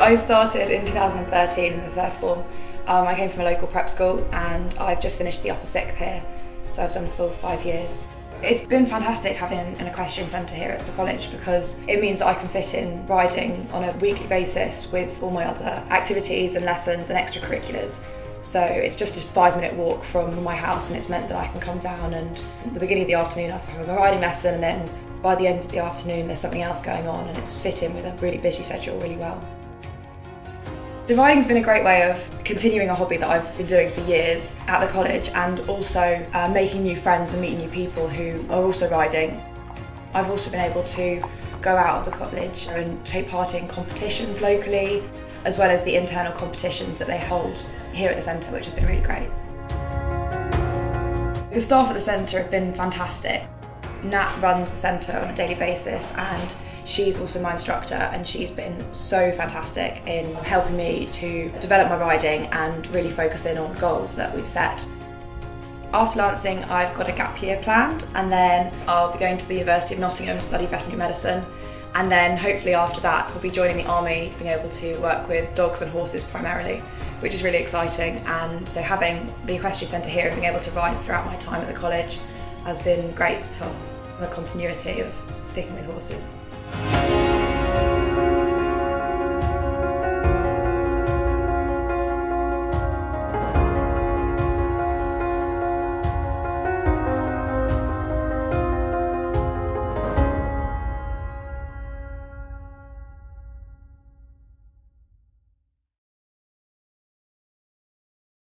I started in 2013 in the third form. Um, I came from a local prep school and I've just finished the upper sixth here, so I've done a full five years. It's been fantastic having an equestrian centre here at the college because it means that I can fit in riding on a weekly basis with all my other activities and lessons and extracurriculars. So it's just a five minute walk from my house and it's meant that I can come down and at the beginning of the afternoon I have a riding lesson and then by the end of the afternoon there's something else going on and it's fit in with a really busy schedule really well. The riding's been a great way of continuing a hobby that I've been doing for years at the college and also uh, making new friends and meeting new people who are also riding. I've also been able to go out of the college and take part in competitions locally as well as the internal competitions that they hold here at the centre which has been really great. The staff at the centre have been fantastic. Nat runs the centre on a daily basis and She's also my instructor and she's been so fantastic in helping me to develop my riding and really focus in on goals that we've set. After Lancing, I've got a gap year planned and then I'll be going to the University of Nottingham to study veterinary medicine. And then hopefully after that we'll be joining the army, being able to work with dogs and horses primarily, which is really exciting. And so having the equestrian centre here and being able to ride throughout my time at the college has been great for the continuity of sticking with horses.